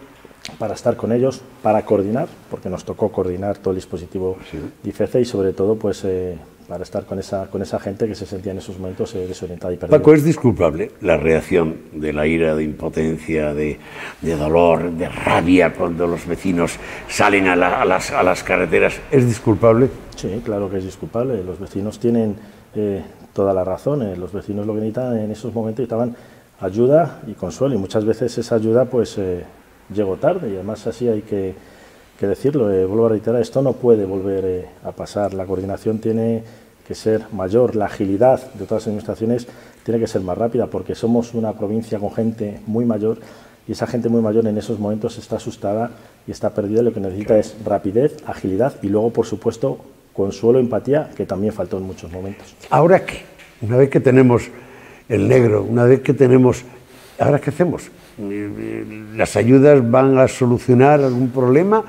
para estar con ellos, para coordinar, porque nos tocó coordinar todo el dispositivo de Ifeza y sobre todo pues eh, para estar con esa, con esa gente que se sentía en esos momentos eh, desorientada y perdida. Paco, es disculpable la reacción de la ira, de impotencia, de, de dolor, de rabia cuando los vecinos salen a, la- a las, a las carreteras. ¿Es disculpable? Sí, claro que es disculpable. Los vecinos tienen eh, toda la razón. eh, Los vecinos lo que necesitan en esos momentos necesitaban ayuda y consuelo y muchas veces esa ayuda pues eh, llegó tarde y además así hay que, que decirlo. eh, vuelvo a reiterar, esto no puede volver eh, a pasar. La coordinación tiene que ser mayor, la agilidad de todas las administraciones tiene que ser más rápida porque somos una provincia con gente muy mayor y esa gente muy mayor en esos momentos está asustada y está perdida. Lo que necesita es rapidez, agilidad y luego, por supuesto, consuelo, empatía, que también faltó en muchos momentos. ¿Ahora qué? Una vez que tenemos el negro, una vez que tenemos... ¿Ahora qué hacemos? ¿Las ayudas van a solucionar algún problema?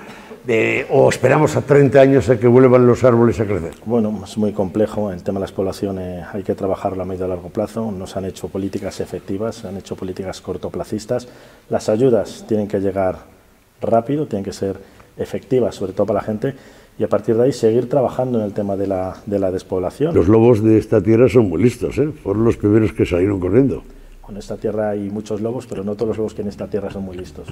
Eh, ¿O esperamos a 30 años a que vuelvan los árboles a crecer? Bueno, es muy complejo. El tema de las poblaciones hay que trabajarlo a medio y largo plazo. No se han hecho políticas efectivas, se han hecho políticas cortoplacistas. Las ayudas tienen que llegar rápido, tienen que ser efectivas, sobre todo para la gente, y a partir de ahí seguir trabajando en el tema de la, de la despoblación. Los lobos de esta tierra son muy listos, ¿eh? Fueron los primeros que salieron corriendo. En esta tierra hay muchos lobos, pero no todos los lobos que en esta tierra son muy listos.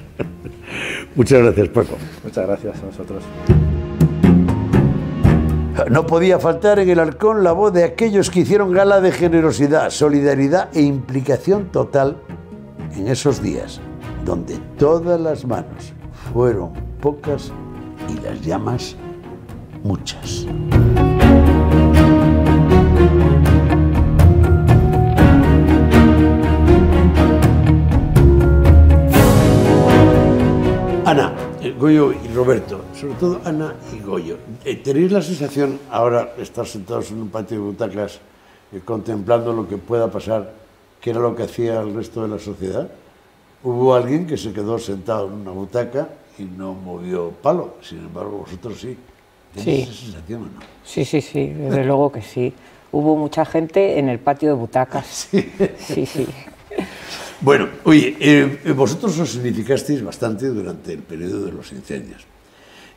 <laughs> Muchas gracias, Paco. Muchas gracias a vosotros. No podía faltar en el halcón la voz de aquellos que hicieron gala de generosidad, solidaridad e implicación total en esos días, donde todas las manos fueron pocas y las llamas muchas. Goyo y Roberto, sobre todo Ana y Goyo, eh, ¿tenéis la sensación ahora de estar sentados en un patio de butacas eh, contemplando lo que pueda pasar, que era lo que hacía el resto de la sociedad? Hubo alguien que se quedó sentado en una butaca y no movió palo, sin embargo vosotros sí. ¿Tenéis Sí. esa sensación o no? Sí, sí, sí, desde <laughs> luego que sí. Hubo mucha gente en el patio de butacas. <laughs> Sí. Sí, sí. <laughs> Bueno, oye, eh, vosotros os significasteis bastante durante el periodo de los incendios.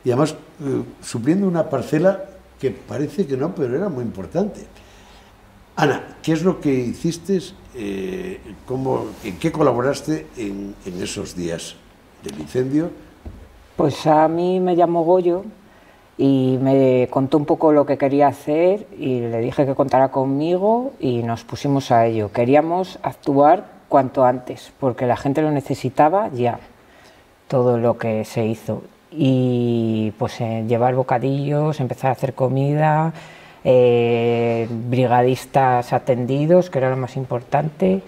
Y además, eh, supliendo una parcela que parece que no, pero era muy importante. Ana, ¿qué es lo que hiciste? eh, cómo, ¿En qué colaboraste en, en esos días del incendio? Pues a mí me llamó Goyo y me contó un poco lo que quería hacer y le dije que contara conmigo y nos pusimos a ello. Queríamos actuar cuanto antes porque la gente lo necesitaba ya, todo lo que se hizo. Y pues eh, llevar bocadillos, empezar a hacer comida, eh, brigadistas atendidos, que era lo más importante,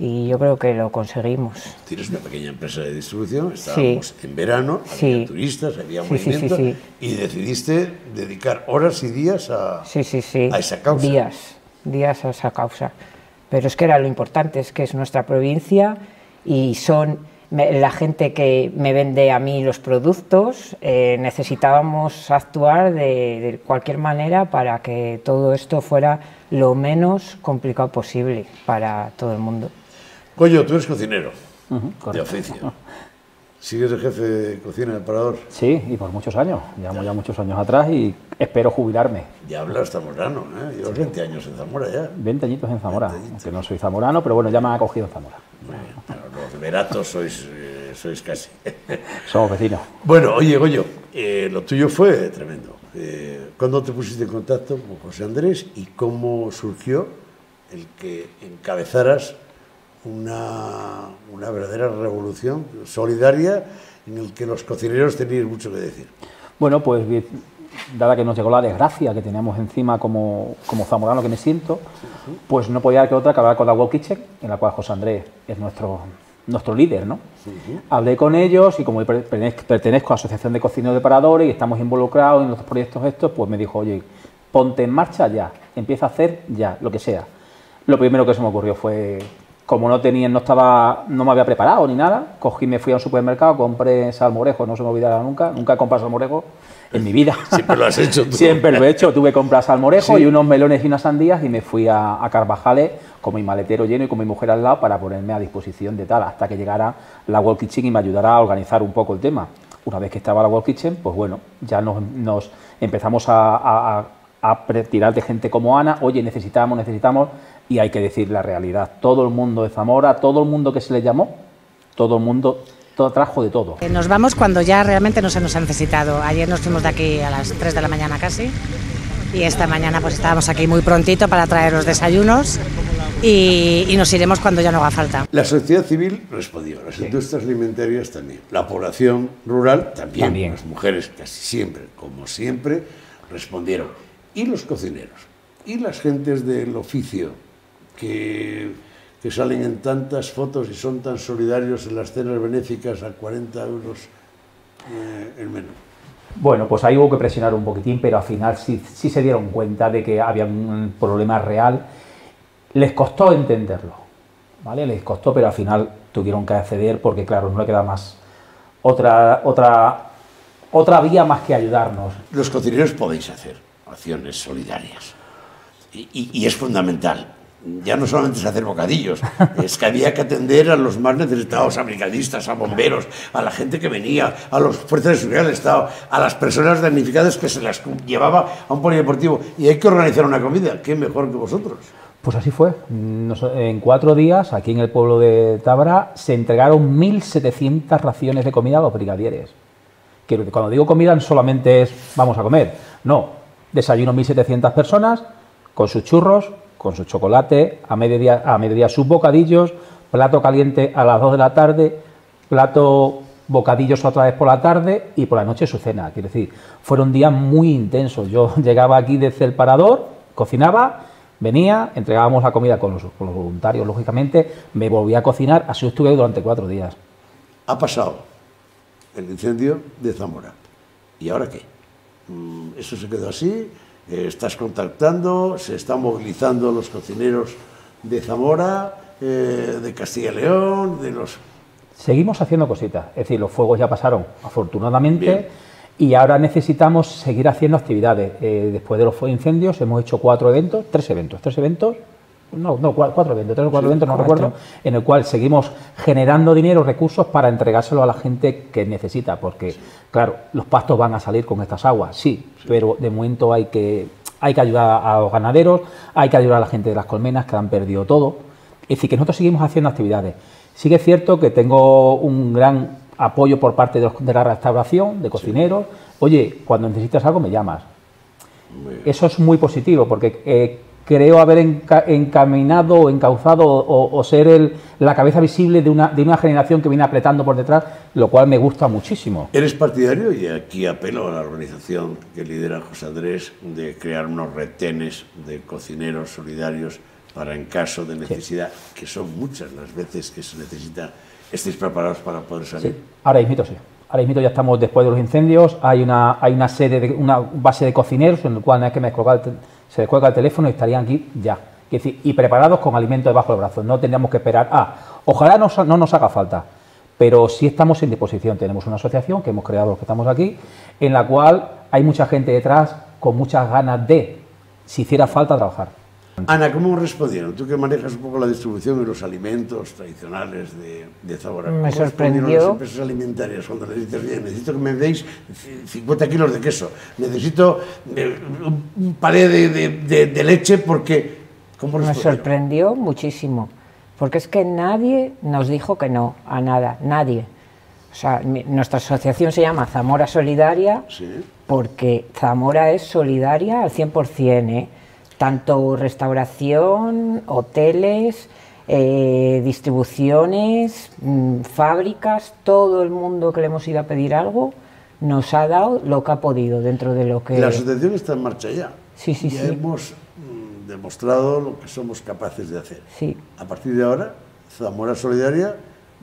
y yo creo que lo conseguimos. Tienes una pequeña empresa de distribución, estábamos Sí. en verano, Sí. había turistas, había Sí, sí, sí, movimiento, sí. y decidiste dedicar horas y días a, Sí, sí, sí. a esa causa. Días, días a esa causa. Pero es que era lo importante, es que es nuestra provincia y son la gente que me vende a mí los productos. eh, necesitábamos actuar de, de cualquier manera para que todo esto fuera lo menos complicado posible para todo el mundo. Goyo, tú eres cocinero de correcto. oficio. <laughs> ¿Sigues de jefe de cocina del Parador? Sí, y por muchos años. Llevamos ya muchos años atrás y espero jubilarme. Ya hablas zamorano, ¿eh? Llevas 20 años en Zamora ya. 20 añitos en Zamora, aunque no soy zamorano, pero bueno, ya me han acogido en Zamora. Bueno, los veratos sois, eh, sois casi. <laughs> Somos vecinos. bueno, oye, Goyo, eh, lo tuyo fue tremendo. Eh, ¿Cuándo te pusiste en contacto con José Andrés y cómo surgió el que encabezaras una, una verdadera revolución solidaria en el que los cocineros tenían mucho que decir? Bueno, pues dada que nos llegó la desgracia que teníamos encima como, como zamorano que me siento, pues no podía que otra que hablar con la World Kitchen, en la cual José Andrés es nuestro, nuestro líder, ¿no? Hablé con ellos y como pertenezco, pertenezco a la Asociación de Cocineros de Paradores y estamos involucrados en los proyectos estos, pues me dijo, oye, ponte en marcha ya, empieza a hacer ya, lo que sea. Lo primero que se me ocurrió fue, como no tenía, no estaba, no me había preparado ni nada, cogí, me fui a un supermercado, compré salmorejo, no se me olvidará nunca, nunca he comprado salmorejo en mi vida. Siempre lo has <laughs> hecho tú. Siempre lo he hecho, tuve que comprar salmorejo y unos melones y unas sandías y me fui a, a Carvajales con mi maletero lleno y con mi mujer al lado para ponerme a disposición de tal, hasta que llegara la World Kitchen y me ayudara a organizar un poco el tema. Una vez que estaba la World Kitchen, pues bueno, ya nos, empezamos a, a, tirar de gente como Ana, oye, necesitamos, necesitamos, y hay que decir la realidad. Todo el mundo de Zamora, todo el mundo que se le llamó, todo el mundo todo, trajo de todo. Eh, nos vamos cuando ya realmente no se nos ha necesitado. Ayer nos fuimos de aquí a las 3 de la mañana casi y esta mañana pues estábamos aquí muy prontito para traer los desayunos y, nos iremos cuando ya no haga falta. La sociedad civil respondió, las industrias alimentarias también, la población rural también, también, las mujeres casi siempre, como siempre, respondieron. Y los cocineros, y las gentes del oficio, que, que salen en tantas fotos y son tan solidarios en las cenas benéficas a 40 euros eh, el menú. Bueno, pues ahí hubo que presionar un poquitín, pero al final sí, sí se dieron cuenta de que había un problema real les costó entenderlo, ¿vale? Les costó, pero al final tuvieron que acceder porque, claro, no le queda más otra, otra, otra vía más que ayudarnos. Los cocineros podéis hacer acciones solidarias y, es fundamental. Ya no solamente es hacer bocadillos, <laughs> es que había que atender a los más necesitados, a brigadistas, a bomberos, a la gente que venía, a los fuerzas de seguridad del Estado, a las personas damnificadas que se las llevaba a un polideportivo. Y hay que organizar una comida, ¿qué mejor que vosotros? Pues así fue. En cuatro días, aquí en el pueblo de Tabra, se entregaron 1.700 raciones de comida a los brigadieres. Que cuando digo comida no solamente es vamos a comer, no. Desayuno 1.700 personas con sus churros, con su chocolate, a mediodía, a mediodía sus bocadillos, plato caliente a las 2 de la tarde, plato bocadillos otra vez por la tarde y por la noche su cena. Quiero decir, fueron días muy intensos. Yo <laughs> llegaba aquí desde el parador, cocinaba Venía, entregábamos la comida con los, voluntarios, lógicamente, me volvía a cocinar, así estuve durante cuatro días. Ha pasado el incendio de Zamora. ¿Y ahora qué? Mm, ¿Eso se quedó así? Eh, ¿Estás contactando? ¿Se están movilizando los cocineros de Zamora, eh, de Castilla y León, de los...? Seguimos haciendo cositas, es decir, los fuegos ya pasaron, afortunadamente. Y ahora necesitamos seguir haciendo actividades. Eh, después de los incendios hemos hecho cuatro eventos, tres eventos, tres eventos, no, no cuatro eventos, tres o cuatro eventos, no recuerdo, en el cual seguimos generando dinero, recursos para entregárselo a la gente que necesita, porque claro, los pastos van a salir con estas aguas, sí, pero de momento hay que, hay que ayudar a los ganaderos, hay que ayudar a la gente de las colmenas que han perdido todo. Es decir, que nosotros seguimos haciendo actividades. Sí que es cierto que tengo un gran apoyo por parte de, la restauración, de cocineros. Oye, cuando necesitas algo me llamas. Eso es muy positivo porque eh, creo haber encaminado o encauzado o, ser el, la cabeza visible de una, de una generación que viene apretando por detrás, lo cual me gusta muchísimo. ¿Eres partidario? Y aquí apelo a la organización que lidera José Andrés de crear unos retenes de cocineros solidarios para en caso de necesidad, que son muchas las veces que se necesita ¿Estáis preparados para poder salir? Sí, ahora mismo sí. Ahora mismo ya estamos después de los incendios, hay una, hay una sede, de, una base de cocineros en el cual no hay que me se descuelga el teléfono y estarían aquí ya. y preparados con alimentos debajo del brazo. No tendríamos que esperar. Ah, ojalá no, no nos haga falta, pero sí estamos en disposición. Tenemos una asociación que hemos creado los que estamos aquí, en la cual hay mucha gente detrás con muchas ganas de, si hiciera falta, trabajar. Ana, ¿cómo respondieron? Tú que manejas un poco la distribución de los alimentos tradicionales de, de Zamora. Me sorprendió. las empresas alimentarias cuando les dices, bien, necesito que me deis 50 kilos de queso, necesito eh, un palé de, leche porque... ¿cómo me sorprendió muchísimo, porque es que nadie nos dijo que no a nada, nadie. O sea, nuestra asociación se llama Zamora Solidaria porque Zamora es solidaria al 100%, ¿eh? Tanto restauración, hoteles, eh, distribuciones, mm, fábricas, todo el mundo que le hemos ido a pedir algo nos ha dado lo que ha podido dentro de lo que... La asociación está en marcha ya. Sí, sí, ya sí. hemos mm, demostrado lo que somos capaces de hacer. Sí. A partir de ahora, Zamora Solidaria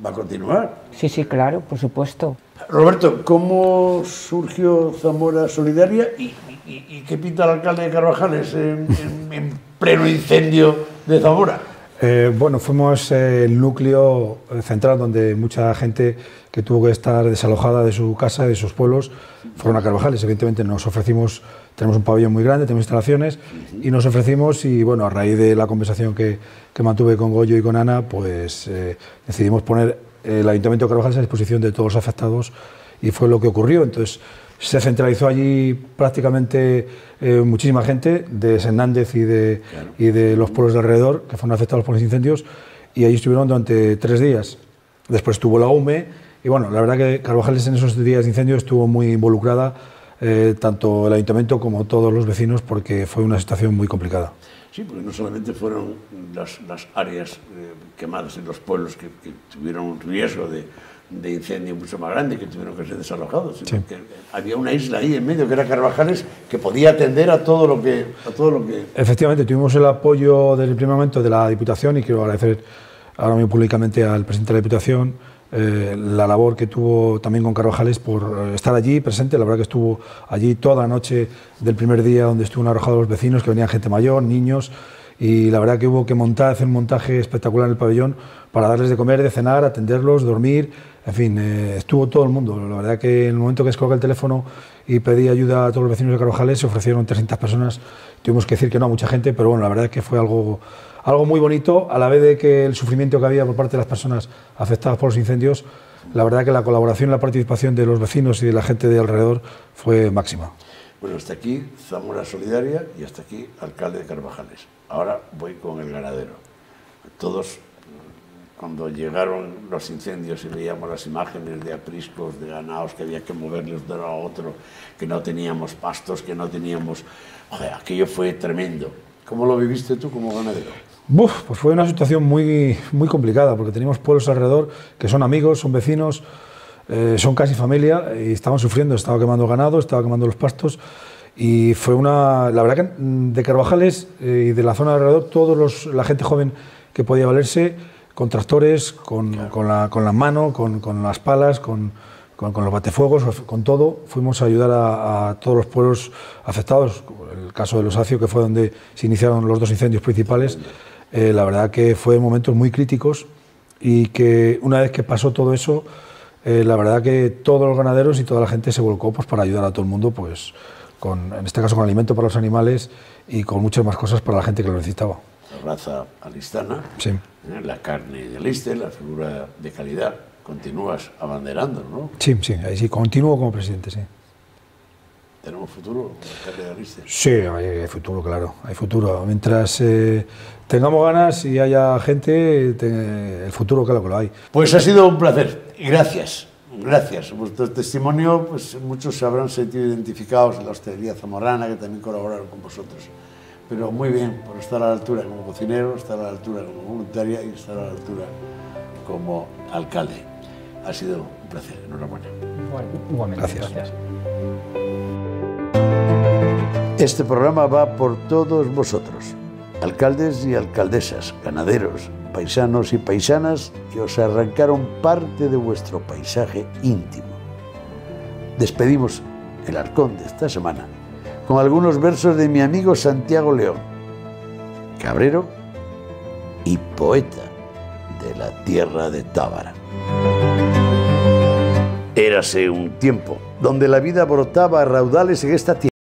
va a continuar. Sí, sí, claro, por supuesto. Roberto, ¿cómo surgió Zamora Solidaria y, y- y qué pinta el alcalde de Carvajales en, en- en pleno incendio de Zamora? Eh, bueno, fuimos el núcleo central donde mucha gente que tuvo que estar desalojada de su casa, de sus pueblos, fueron a Carvajales. Evidentemente nos ofrecimos, tenemos un pabellón muy grande, tenemos instalaciones y nos ofrecimos y bueno, a raíz de la conversación que, que mantuve con Goyo y con Ana, pues eh, decidimos poner el Ayuntamiento de Carvajales a disposición de todos los afectados y fue lo que ocurrió. Entonces se centralizó allí prácticamente eh, muchísima gente de Hernández y de, y de los pueblos de alrededor que fueron afectados por los incendios y allí estuvieron durante tres días. Después estuvo la UME y bueno, la verdad que Carvajales en esos días de incendio estuvo muy involucrada, eh, tanto el ayuntamiento como todos los vecinos, porque fue una situación muy complicada. Sí, porque no solamente fueron las, las áreas eh, quemadas en los pueblos que, que tuvieron un riesgo de, de incendio mucho más grande, que tuvieron que ser desalojados, sino Sí. que había una isla ahí en medio que era Carvajales que podía atender a todo lo que, a todo lo que Efectivamente, tuvimos el apoyo desde el primer momento de la Diputación y quiero agradecer ahora mismo públicamente al presidente de la Diputación eh, la labor que tuvo también con Carvajales por eh, estar allí presente. La verdad que estuvo allí toda la noche del primer día donde estuvo arrojados los vecinos, que venían gente mayor, niños, y la verdad que hubo que montar, hacer un montaje espectacular en el pabellón para darles de comer, de cenar, atenderlos, dormir, en fin, eh, estuvo todo el mundo. La verdad que en el momento que descolgué el teléfono y pedí ayuda a todos los vecinos de Carvajales, se ofrecieron 300 personas, tuvimos que decir que no a mucha gente, pero bueno, la verdad que fue algo, algo muy bonito, a la vez de que el sufrimiento que había por parte de las personas afectadas por los incendios, la verdad que la colaboración y la participación de los vecinos y de la gente de alrededor fue máxima. Bueno, hasta aquí Zamora Solidaria y hasta aquí alcalde de Carvajales. Ahora voy con el ganadero. Todos, cuando llegaron los incendios y veíamos las imágenes de apriscos, de ganados que había que moverlos de uno a otro, que no teníamos pastos, que no teníamos... Joder, aquello fue tremendo. ¿Cómo lo viviste tú como ganadero? Buf, pues fue una situación muy, muy complicada porque teníamos pueblos alrededor que son amigos, son vecinos, eh, son casi familia y estaban sufriendo, estaba quemando ganado, estaba quemando los pastos y fue una, la verdad que mm, de Carvajales eh, y de la zona de alrededor, todos los, la gente joven que podía valerse con tractores, con, con, la, con la mano, con, con las palas, con, con, con los batefuegos, con todo, fuimos a ayudar a, a todos los pueblos afectados, el caso de Los Acio, que fue donde se iniciaron los dos incendios principales, eh, la verdad que fue momentos muy críticos y que una vez que pasó todo eso, eh, la verdad que todos los ganaderos y toda la gente se volcó pues, para ayudar a todo el mundo, pues, con, en este caso con alimento para los animales y con muchas más cosas para la gente que lo necesitaba. La raza alistana, Sí. ¿eh? la carne de aliste, la figura de calidad. Continúas abanderando, ¿no? Sí, sí, ahí sí, continúo como presidente, sí. ¿Tenemos futuro? Sí, hay, hay futuro, claro, hay futuro. Mientras eh, tengamos ganas y haya gente, te- el futuro claro que lo hay. Pues ha sido un placer. Gracias. Gracias. Vuestro testimonio, pues muchos se habrán sentido identificados en la hostelería zamorana, que también colaboraron con vosotros. Pero muy bien, por estar a la altura como cocinero, estar a la altura como voluntaria y estar a la altura como alcalde. Ha sido un placer. Enhorabuena. Igualmente, Gracias. gracias. Este programa va por todos vosotros, alcaldes y alcaldesas, ganaderos, paisanos y paisanas que os arrancaron parte de vuestro paisaje íntimo. Despedimos el arcón de esta semana con algunos versos de mi amigo Santiago León, cabrero y poeta de la tierra de Tábara. Érase un tiempo donde la vida brotaba a raudales en esta tierra.